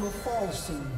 will fall soon.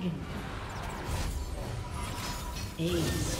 Dragon. Ace.